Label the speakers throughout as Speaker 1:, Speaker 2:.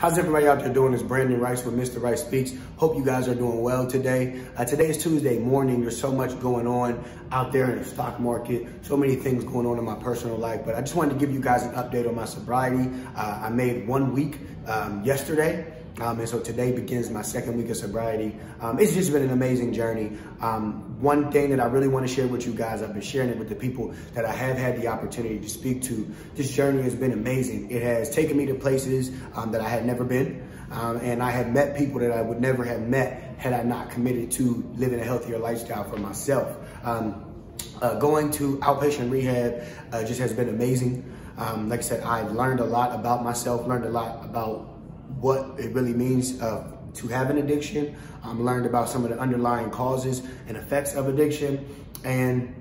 Speaker 1: How's everybody out there doing? It's Brandon Rice with Mr. Rice Speaks. Hope you guys are doing well today. Uh, today is Tuesday morning. There's so much going on out there in the stock market. So many things going on in my personal life. But I just wanted to give you guys an update on my sobriety. Uh, I made one week um, yesterday. Um, and so today begins my second week of sobriety. Um, it's just been an amazing journey. Um, one thing that I really want to share with you guys, I've been sharing it with the people that I have had the opportunity to speak to. This journey has been amazing. It has taken me to places um, that I had never been. Um, and I have met people that I would never have met had I not committed to living a healthier lifestyle for myself. Um, uh, going to outpatient rehab uh, just has been amazing. like I said, I've learned a lot about myself, learned a lot about what it really means uh, to have an addiction. Um, learned about some of the underlying causes and effects of addiction. And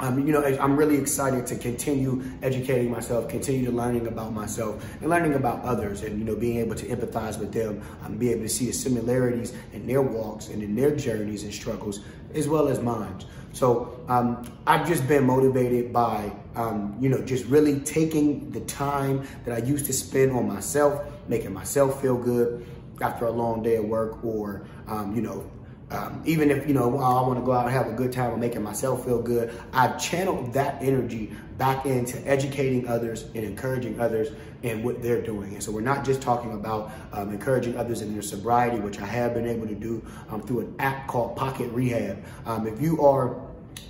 Speaker 1: um, you know, I'm really excited to continue educating myself, continue to learning about myself and learning about others and, you know, being able to empathize with them, um, be able to see the similarities in their walks and in their journeys and struggles as well as mine. So um, I've just been motivated by, um, you know, just really taking the time that I used to spend on myself, making myself feel good after a long day of work or, um, you know, um, even if, you know, I want to go out and have a good time or making myself feel good, I've channeled that energy back into educating others and encouraging others in what they're doing. And so we're not just talking about um, encouraging others in their sobriety, which I have been able to do um, through an app called Pocket Rehab. Um, if you are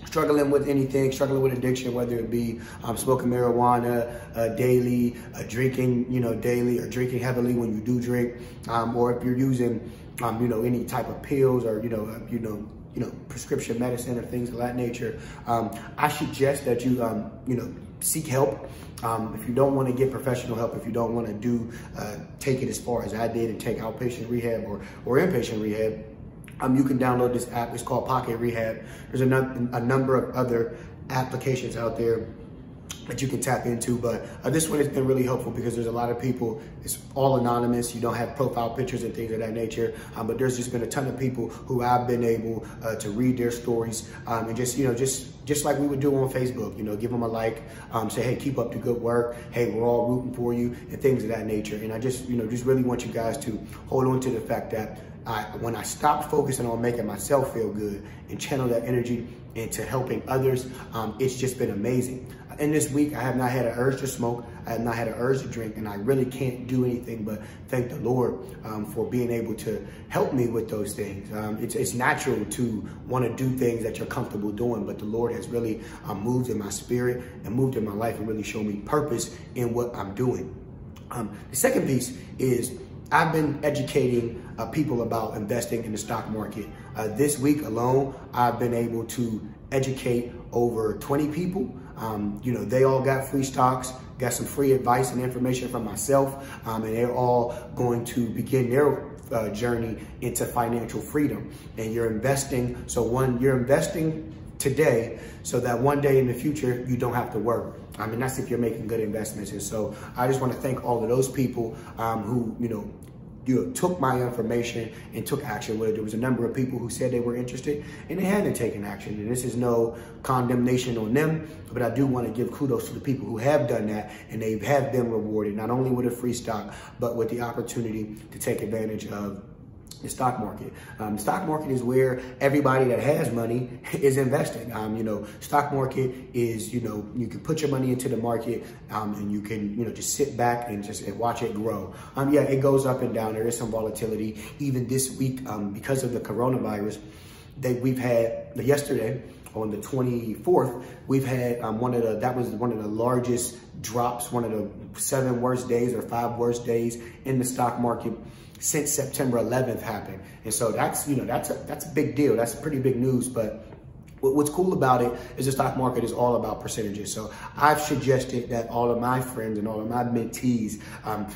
Speaker 1: struggling with anything, struggling with addiction, whether it be um, smoking marijuana uh, daily, uh, drinking, you know, daily, or drinking heavily when you do drink, um, or if you're using um, you know, any type of pills or, you know, uh, you know, you know, prescription medicine or things of that nature, um, I suggest that you, um, you know, seek help. Um, if you don't want to get professional help, if you don't want to do, uh, take it as far as I did and take outpatient rehab or, or inpatient rehab, um, you can download this app. It's called Pocket Rehab. There's a, a number of other applications out there that you can tap into. But uh, this one has been really helpful because there's a lot of people, it's all anonymous. You don't have profile pictures and things of that nature. Um, but there's just been a ton of people who I've been able uh, to read their stories um, and just, you know, just just like we would do on Facebook, you know, give them a like, um, say, hey, keep up the good work. Hey, we're all rooting for you and things of that nature. And I just, you know, just really want you guys to hold on to the fact that I, when I stopped focusing on making myself feel good and channel that energy into helping others, um, it's just been amazing. In this week, I have not had an urge to smoke. I have not had an urge to drink, and I really can't do anything but thank the Lord um, for being able to help me with those things. Um, it's, it's, natural to want to do things that you're comfortable doing, but the Lord has really um, moved in my spirit and moved in my life and really shown me purpose in what I'm doing. Um, the second piece is I've been educating uh, people about investing in the stock market. Uh, this week alone, I've been able to educate over 20 people. Um, you know, they all got free stocks, got some free advice and information from myself, um, and they're all going to begin their uh, journey into financial freedom. And you're investing, so one, you're investing today so that one day in the future, you don't have to work. I mean, that's if you're making good investments. And so I just want to thank all of those people um, who, you know, you know, took my information and took action with it. There was a number of people who said they were interested and they hadn't taken action. And this is no condemnation on them, but I do want to give kudos to the people who have done that and they have been rewarded, not only with a free stock, but with the opportunity to take advantage of the stock market. Um, stock market is where everybody that has money is investing. Um, you know, stock market is, you know, you can put your money into the market um, and you can, you know, just sit back and just and watch it grow. Um, yeah, it goes up and down. There is some volatility. Even this week, um, because of the coronavirus, that we've had yesterday, on the 24th, we've had um, one of the, that was one of the largest drops, one of the seven worst days or five worst days in the stock market since September 11th happened. And so that's, you know, that's a, that's a big deal. That's pretty big news. But what's cool about it is the stock market is all about percentages. So I've suggested that all of my friends and all of my mentees, um,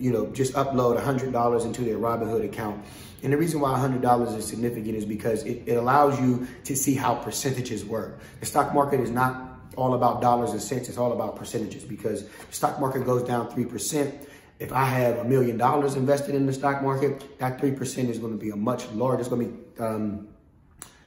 Speaker 1: you know, just upload $100 into their Robinhood account. And the reason why $100 is significant is because it, it allows you to see how percentages work. The stock market is not all about dollars and cents. It's all about percentages because the stock market goes down 3%. If I have a million dollars invested in the stock market, that 3% is going to be a much larger, it's going to be um,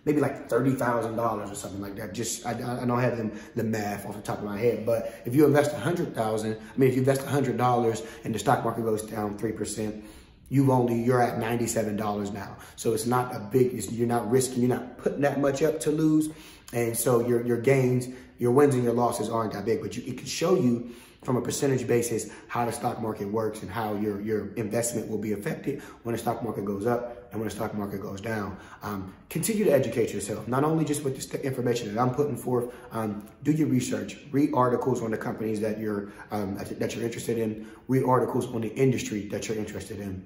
Speaker 1: maybe like $30,000 or something like that. Just, I, I don't have them, the math off the top of my head, but if you invest 100,000, I mean, if you invest $100 and the stock market goes down 3%, you've only, you're at $97 now. So it's not a big, you're not risking, you're not putting that much up to lose. And so your, your gains, your wins and your losses aren't that big, but you, it can show you from a percentage basis how the stock market works and how your, your investment will be affected when the stock market goes up and when the stock market goes down. Um, continue to educate yourself, not only just with the information that I'm putting forth, um, do your research, read articles on the companies that you're, um, that you're interested in, read articles on the industry that you're interested in.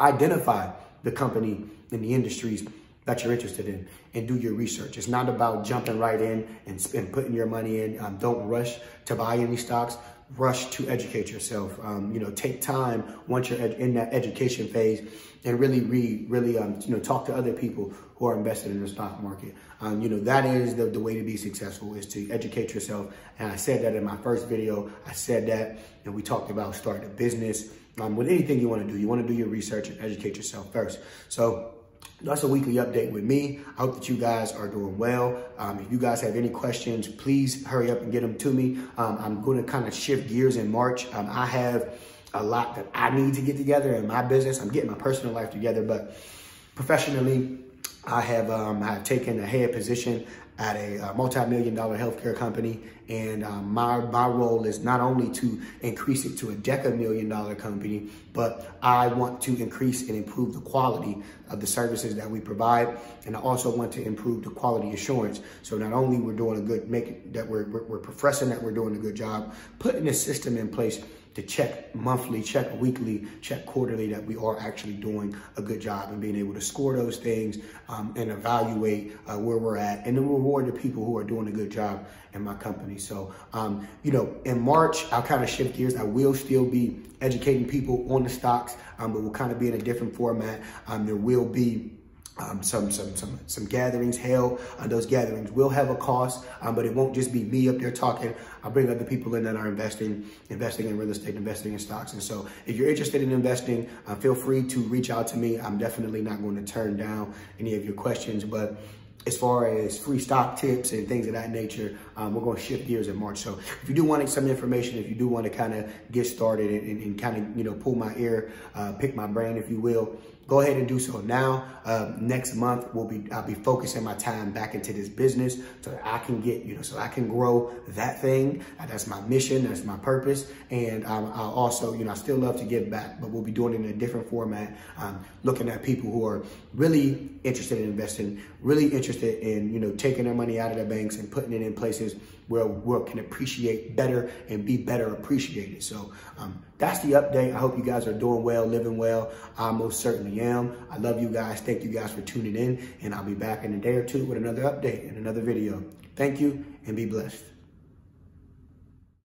Speaker 1: Identify the company and the industries that you're interested in and do your research. It's not about jumping right in and, and putting your money in. Um, don't rush to buy any stocks. Rush to educate yourself. Um, you know, take time once you're in that education phase and really read, really, um, you know, talk to other people who are invested in the stock market. Um, you know, that is the, the way to be successful is to educate yourself. And I said that in my first video. I said that, and we talked about starting a business. Um, with anything you want to do, you want to do your research and educate yourself first. So that's a weekly update with me. I hope that you guys are doing well. Um, if you guys have any questions, please hurry up and get them to me. Um, I'm going to kind of shift gears in March. Um, I have a lot that I need to get together in my business. I'm getting my personal life together, but professionally, I have um, I have taken a head position at a, a multi-million dollar healthcare company. And um, my, my role is not only to increase it to a deca million dollar company, but I want to increase and improve the quality of the services that we provide. And I also want to improve the quality assurance. So not only we're doing a good, making that we're, we're, we're professing that we're doing a good job, putting a system in place to check monthly, check weekly, check quarterly that we are actually doing a good job and being able to score those things um, and evaluate uh, where we're at and then reward the people who are doing a good job in my company. So, um, you know, in March, I'll kind of shift gears. I will still be educating people on the stocks, um, but we'll kind of be in a different format. Um, there will be um, some some some some gatherings held. Uh, those gatherings will have a cost, um, but it won't just be me up there talking. I'll bring other people in that are investing, investing in real estate, investing in stocks. And so, if you're interested in investing, uh, feel free to reach out to me. I'm definitely not going to turn down any of your questions, but as far as free stock tips and things of that nature, um, we're going to shift gears in March. So if you do want some information, if you do want to kind of get started and, and, kind of, you know, pull my ear, uh, pick my brain, if you will, go ahead and do so now. Uh, next month, we'll be I'll be focusing my time back into this business so that I can get, you know, so I can grow that thing. Uh, that's my mission. That's my purpose. And um, I'll also, you know, I still love to give back, but we'll be doing it in a different format, um, looking at people who are really interested in investing, really interested in, you know, taking their money out of their banks and putting it in places where world can appreciate better and be better appreciated. So um, that's the update. I hope you guys are doing well, living well. I most certainly am. I love you guys. Thank you guys for tuning in. And I'll be back in a day or two with another update and another video. Thank you and be blessed.